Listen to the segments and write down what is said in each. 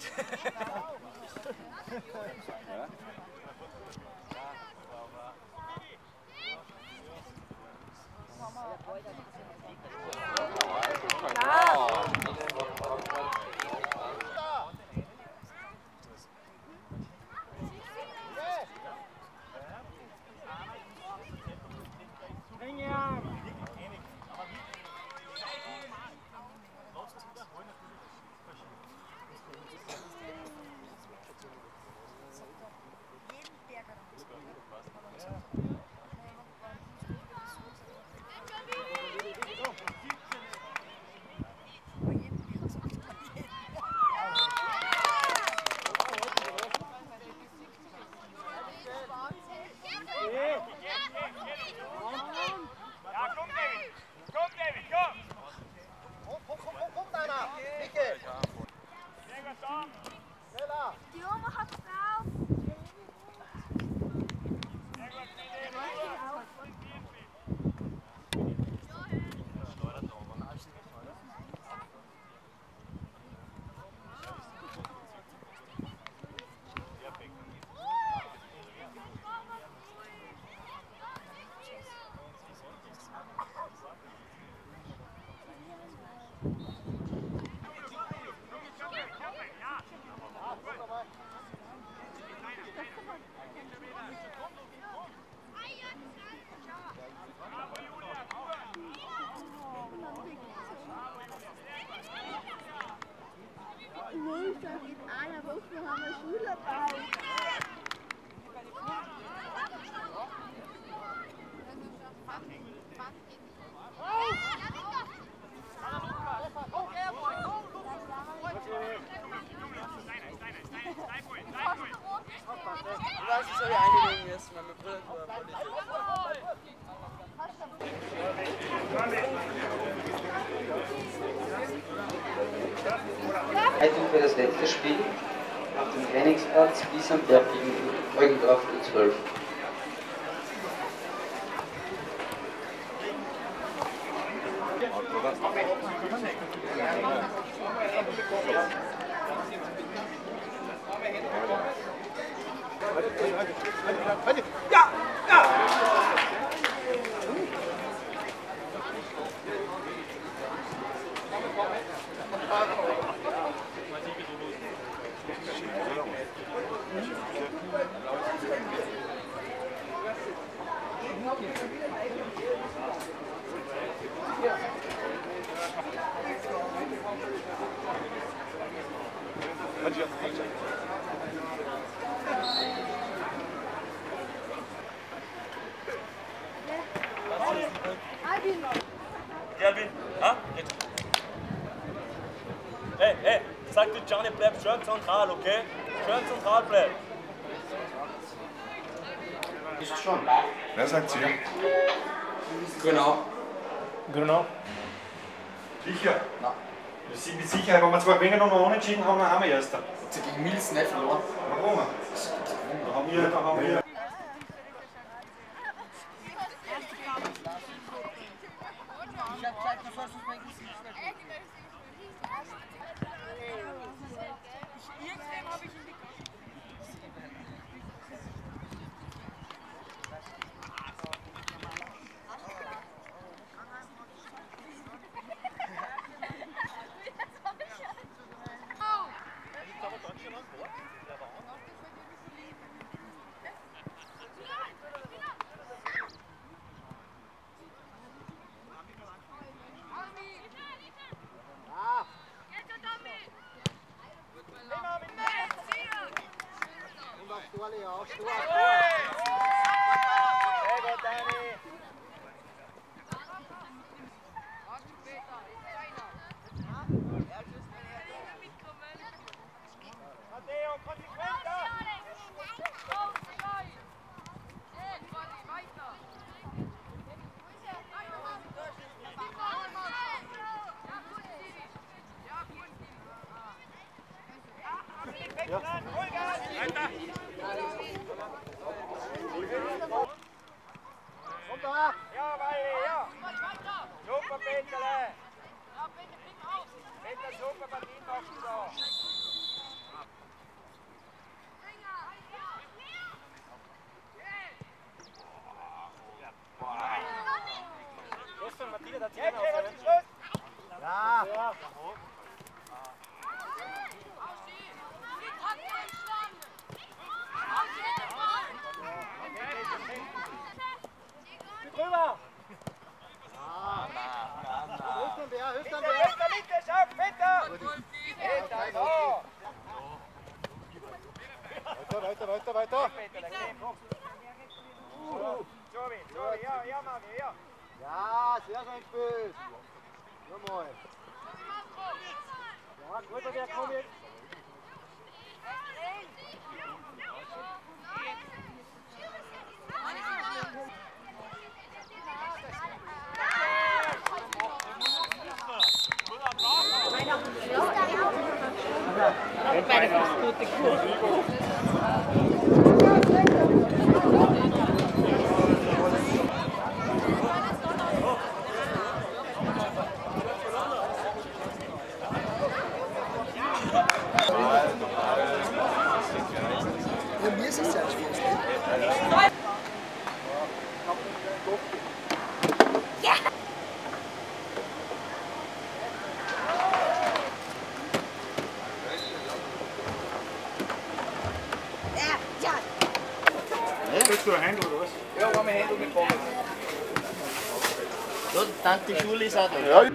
Ja. Ja, weiß, ich soll hier einlegen müssen, weil mein Bruder war voll Leitung für das letzte Spiel auf dem Trainingsplatz Wiesenberg gegen Eugendorf U12. Gerwin, ah? Jetzt. Hey, hey, sag dir Johnny, bleib schön zentral, okay? Schön zentral bleib. Ist schon. Wer sagt hier? Genau. Genau. Sicher. Das sind mit Sicherheit, wenn wir zwei Gewinner noch unentschieden haben, dann haben wir Erster. Sie gegen Mills nicht verloren. Warum? Da haben wir, da haben wir. Und auf Torle auf, Tor, Tor. Ja! Drüber! Hilf dem Bär, hilf dem Bär! Peter, Mitte, schau, Peter! Peter, so! Weiter, weiter, weiter, weiter! Jovi, Jovi, ja, ja, Mami, ja! Ja, sehr schön gespielt! Nochmal! Ja, guter Bär, komm jetzt! Willst Schule ist auch da. Alle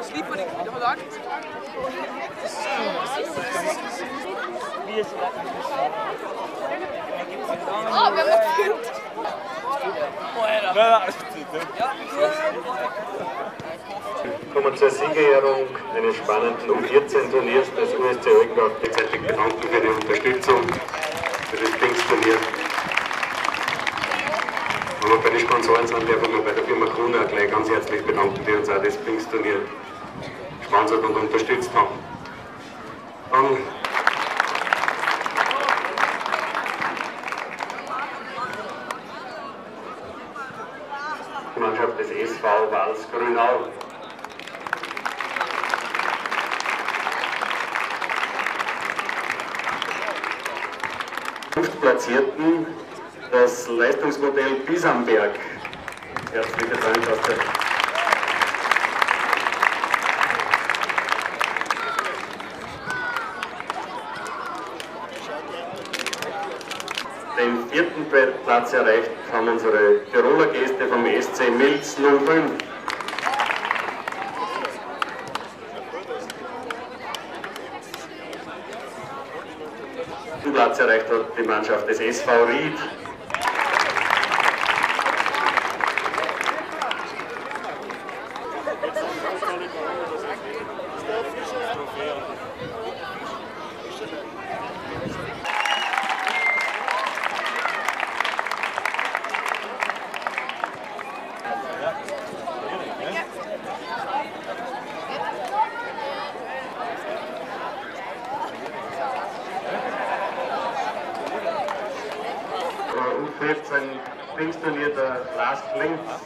Was ich wieder mal sagen? Oh, wir haben gefilmt. kommen zur Siegerehrung eines spannenden U14-Turniers des USC Eugendorf. Gleichzeitig bedanken für die Unterstützung für das Pfingstturnier. Wenn wir bei den Sponsoren sind, darf ich mich bei der Firma Kuna gleich ganz herzlich bedanken, die uns auch das Pfingstturnier gesponsert und unterstützt haben. Dann die Mannschaft des SV Wals Grünau. Platzierten das Leistungsmodell Bisamberg. Herzliche Dank. Den vierten Platz erreicht haben unsere Tiroler Gäste vom SC Milz 05. Den Platz erreicht hat die Mannschaft des SV Ried. Thanks.